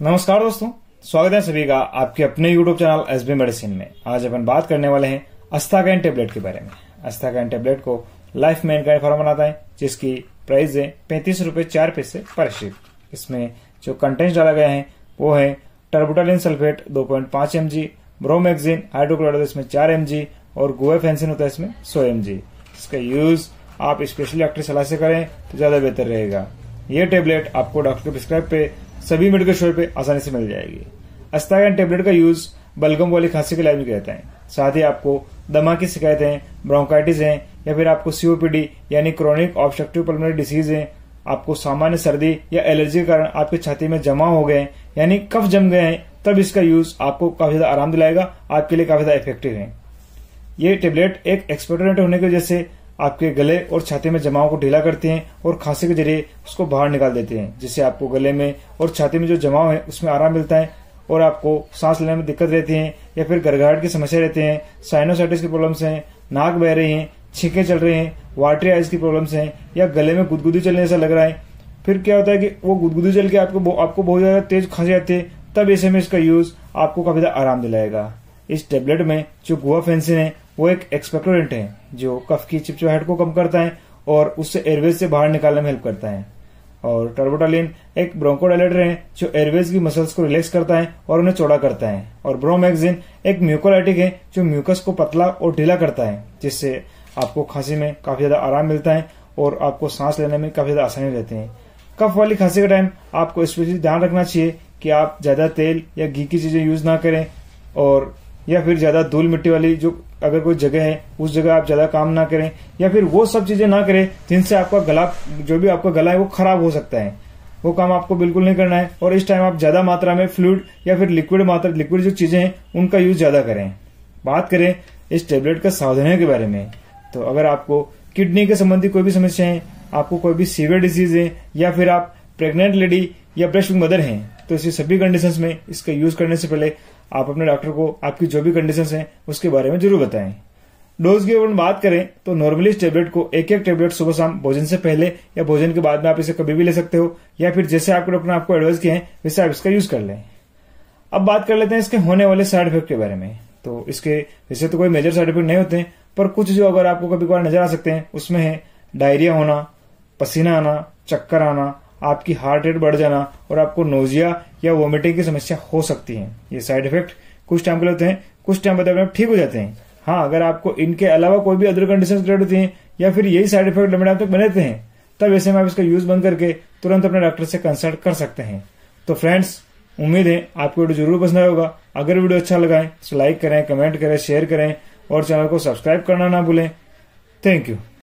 नमस्कार दोस्तों, स्वागत है सभी का आपके अपने YouTube channel S B medicine में। आज अपन बात करने वाले हैं अस्ताकैन टेबलेट के बारे में। अस्ताकैन टेबलेट को लाइफ मेन का फॉर्म बनाता है, जिसकी प्राइस है पैंतीस रूपए चार पैसे पर शीट इसमें जो कंटेंट डाला गया है, वो है टर्बुटालिन सल्फेट दो पॉइंट पाँच एम जी ब्रोमैक्सिन हाइड्रोक्लोराइड इसमें चार एम जी और गुएफेंसिन होता है इसमें सौ एम जी इसका यूज़ आप स्पेशली डॉक्टर सलाह से करें तो ज़्यादा बेहतर रहेगा। ये टेबलेट आपको डॉक्टर के प्रिस्क्राइब पे सभी मेडिकल स्टोर पे आसानी से मिल जाएगी। अस्तागन टेबलेट का यूज़ बलगम वाली खांसी के इलाज में रहता है। साथ ही आपको दमा की शिकायतें, ब्रोंकाइटिस है, या फिर आपको सीओपीडी यानी क्रोनिक ऑब्स्ट्रक्टिव पल्मोनरी डिसीज है। आपको सामान्य सर्दी या एलर्जी के कारण आपकी छाती में जमा हो गए यानी कफ जम गए हैं, तब इसका यूज़ आपको काफ़ी ज़्यादा आराम दिलाएगा, आपके लिए काफ़ी ज़्यादा इफ़ेक्टिव है। ये टेबलेट एक एक्सपोर्टेंट होने की वजह से आपके गले और छाती में जमाव को ढीला करते हैं और खांसी के ज़रिए उसको बाहर निकाल देते हैं, जिससे आपको गले में और छाती में जो जमाव है, उसमें आराम मिलता है और आपको सांस लेने में दिक्कत रहती है या फिर गरगराहट की समस्या रहती है। साइनोसाइटिस की प्रॉब्लम्स हैं, नाक बह रही है, छींके चल रहे हैं, वाटरी आइज़ की प्रॉब्लम्स हैं या गले में गुदगुदी चलने जैसा लग रहा है। फिर क्या होता है कि वो गुदगुदी चल के आपको आपको बहुत ज़्यादा तेज खांसी आती है, तब ऐसे में इसका यूज़ आपको काफ़ी ज़्यादा आराम दिलाएगा। इस टेबलेट में जो गुआ फेंसिन है, वो एक एक्सपेक्टोरेंट है, जो कफ की चिपचिपाहट को कम करता है और उससे एयरवेज से बाहर निकालने में हेल्प करता है। और टर्बोटालिन एक ब्रोंकोडाइलेटर है, जो एयरवेज की मसल्स को रिलैक्स करता है और उन्हें चौड़ा करता है। और ब्रोमैक्सिन एक म्यूकोलाइटिक है, जो म्यूकस को पतला और ढीला करता है, जिससे आपको खांसी में काफ़ी ज़्यादा आराम मिलता है और आपको सांस लेने में काफ़ी ज़्यादा आसानी रहती है। कफ वाली खांसी के टाइम आपको स्पेशली ध्यान रखना चाहिए कि आप ज़्यादा तेल या घी की चीज़ें यूज़ ना करें और या फिर ज़्यादा धूल मिट्टी वाली जो अगर कोई जगह है, उस जगह आप ज़्यादा काम ना करें, या फिर वो सब चीज़ें ना करें जिनसे आपका गला, जो भी आपका गला है, वो खराब हो सकता है। वो काम आपको बिल्कुल नहीं करना है और इस टाइम आप ज़्यादा मात्रा में फ्लूड या फिर लिक्विड मात्रा लिक्विड जो चीज़ें हैं, उनका यूज़ ज़्यादा करें। बात करें इस टेबलेट का सावधानियों के बारे में। तो अगर आपको किडनी के संबंधी कोई भी समस्या है, आपको कोई भी सीवियर डिज़ीज़ है, या फिर आप प्रेग्नेंट लेडी या ब्रेस्ट मदर हैं तो इसी सभी कंडीशंस में इसका यूज़ करने से पहले आप अपने डॉक्टर को आपकी जो भी कंडीशन है, उसके बारे में ज़रूर बताएँ। डोज की अगर बात करें तो नॉर्मली टेबलेट को एक एक टेबलेट सुबह शाम भोजन से पहले या भोजन के बाद में आप इसे कभी भी ले सकते हो, या फिर जैसे आपके डॉक्टर ने आपको एडवाइस किए हैं, वैसे आप इसका यूज़ कर लें। अब बात कर लेते हैं इसके होने वाले साइड इफ़ेक्ट के बारे में। तो इसके, वैसे तो कोई मेजर साइड इफ़ेक्ट नहीं होते, पर कुछ जो अगर आपको कभी कभार नज़र आ सकते हैं, उसमें है डायरिया होना, पसीना आना, चक्कर आना आपकी हार्ट रेट बढ़ जाना और आपको नोजिया या वोमिटिंग की समस्या हो सकती है। ये साइड इफ़ेक्ट कुछ टाइम के लिए होते हैं, कुछ टाइम बाद आप ठीक हो जाते हैं। हाँ अगर आपको इनके अलावा कोई भी अदर कंडीशन क्रिएट होती है या फिर यही साइड इफ़ेक्ट लंबे टाइम तक बने रहते हैं, तब ऐसे में आप इसका यूज़ बंद करके तुरंत अपने डॉक्टर से कंसल्ट कर सकते हैं। तो फ्रेंड्स उम्मीद है आपको वीडियो ज़रूर पसंद आएगा अगर वीडियो अच्छा लगा है तो लाइक करें कमेंट करें शेयर करें और चैनल को सब्सक्राइब करना ना भूलें। Thank you